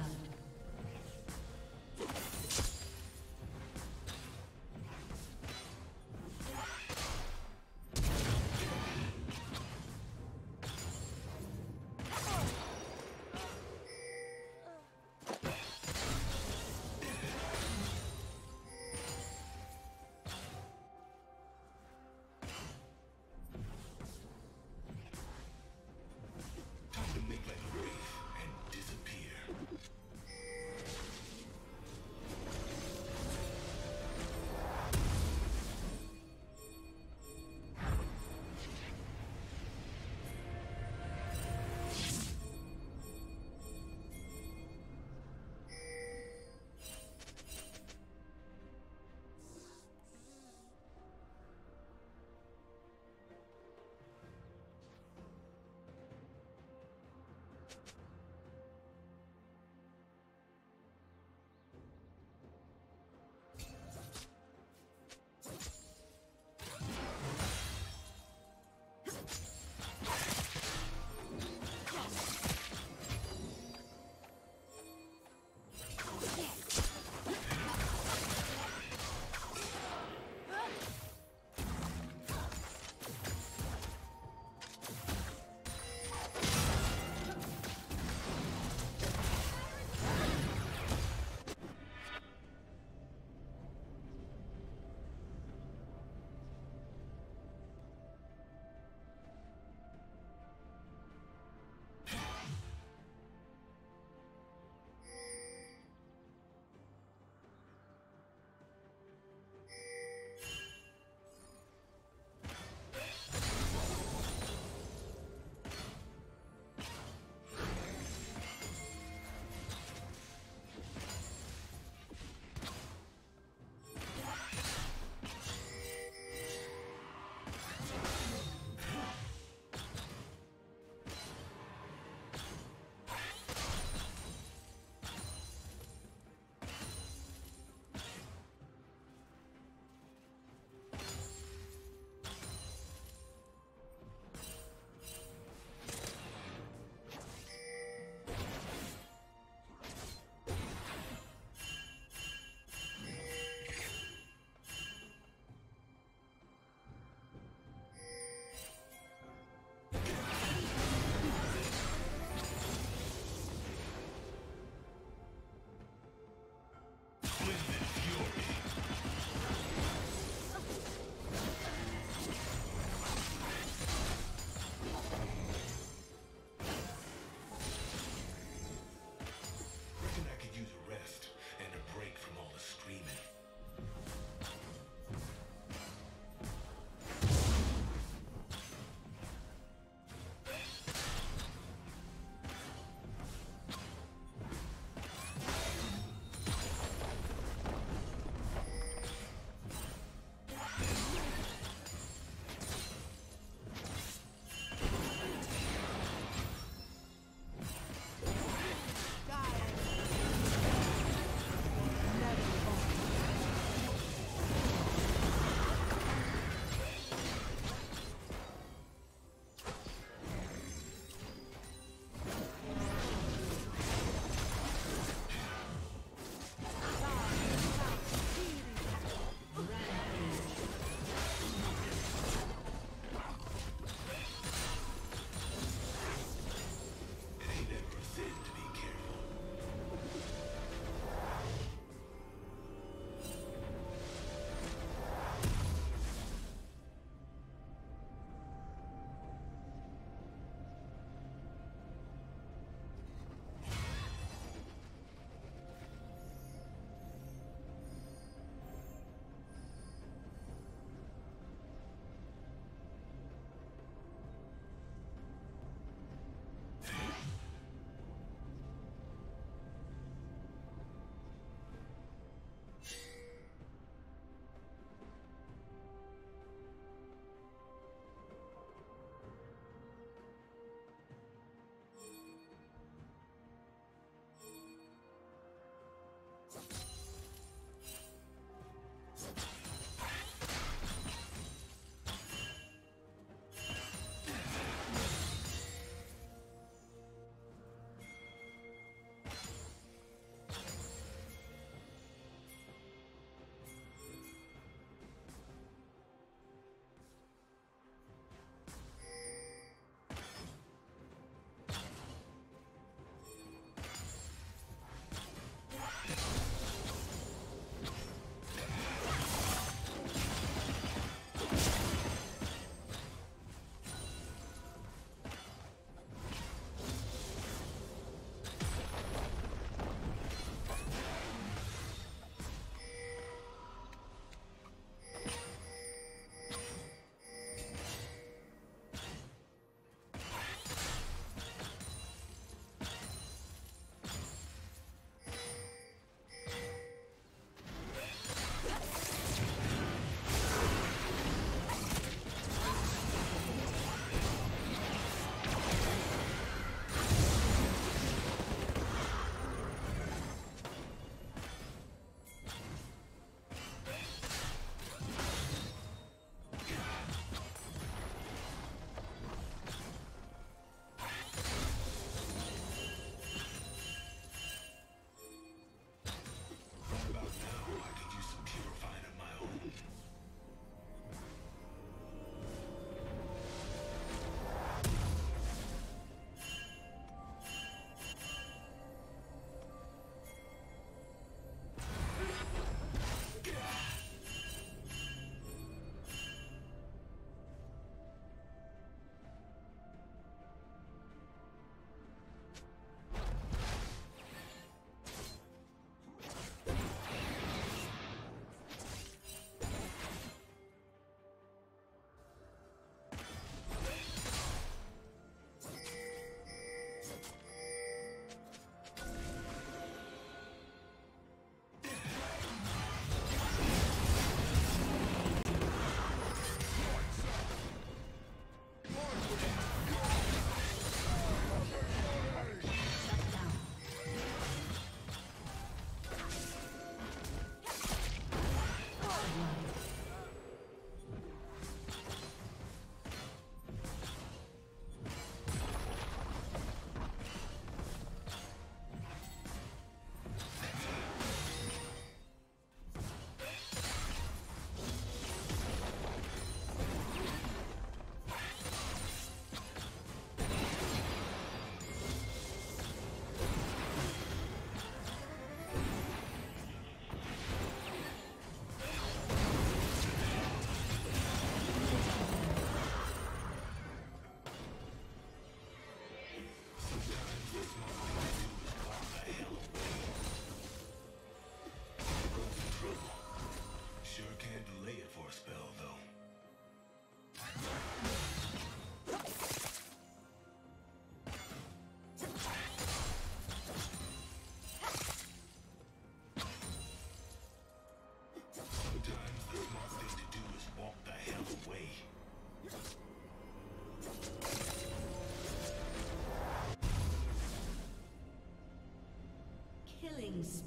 Blood.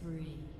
Spree.